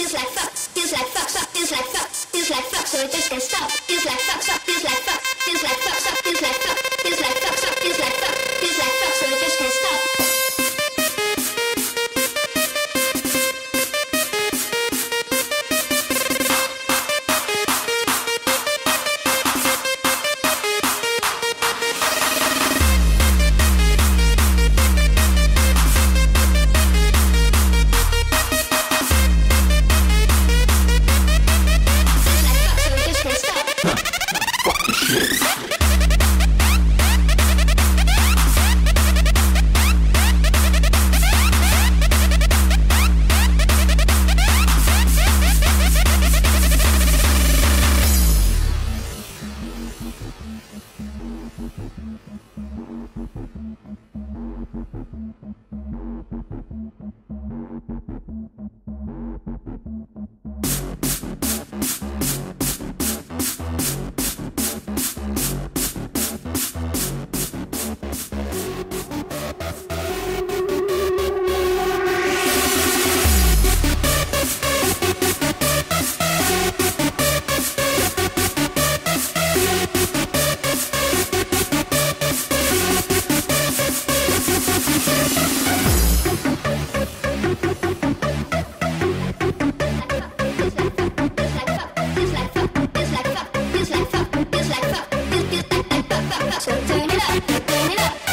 feels like fuck, feels like fuck, suck, feels like fuck, feels like fuck, so it just can't stop. Feels like fuck, suck, feels like Thank you. Iya.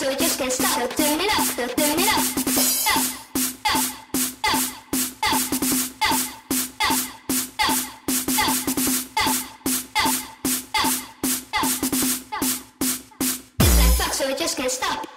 so just get started. Turn it up, turn it up. So it just can't stop.